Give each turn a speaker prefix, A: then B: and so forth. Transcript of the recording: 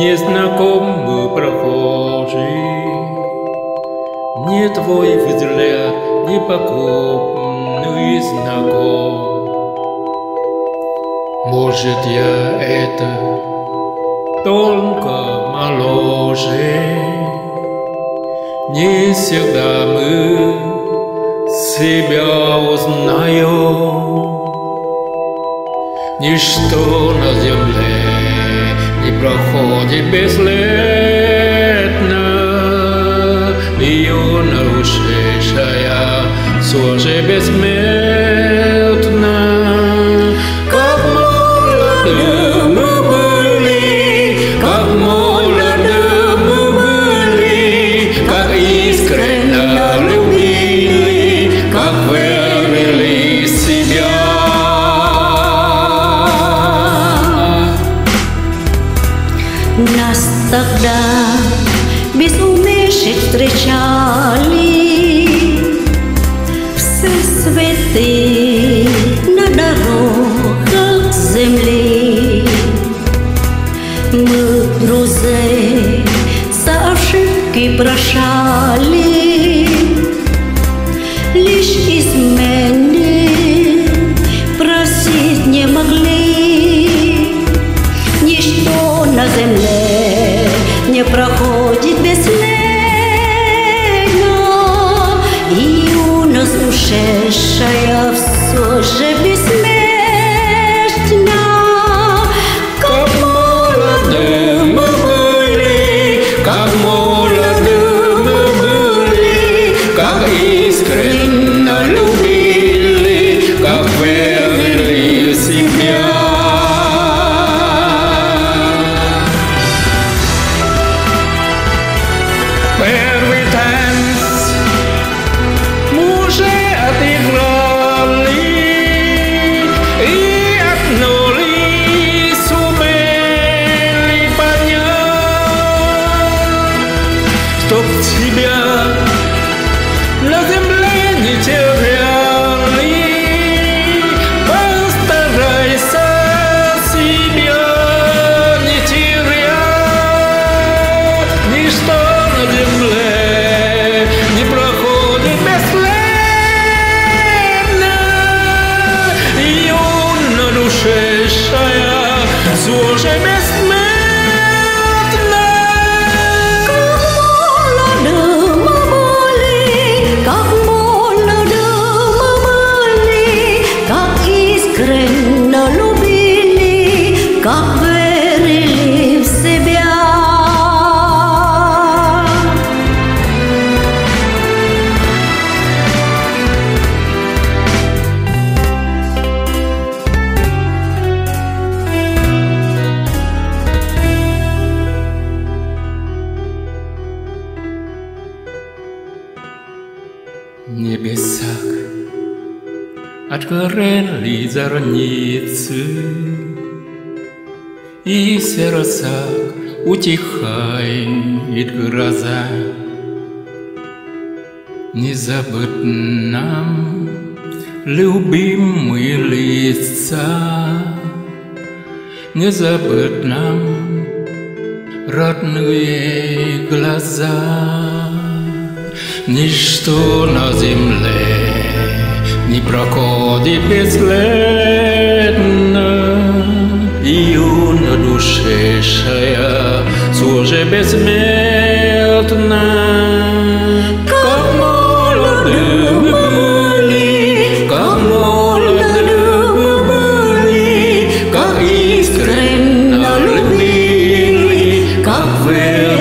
A: Незнакомый прохожий. Не твой взгляд непокупный знаком. Может, я это только моложе? Не всегда мы себя узнаем. Ничто на земле не проходит бесследно, Ее нарушившая все
B: Нас тогда без умешек встречали. Все цветы на дорогах земли. Мы друзей за ошибки прощали
A: небесах. Открыли зорницы И в сердцах утихает гроза. Не забыть нам любимые лица. Не забыть нам родные глаза Ничто на земле не проходит бесследно, Ее на душе шая тоже безмертна. Как молоды мы как молоды мы Как искренно любили, как верно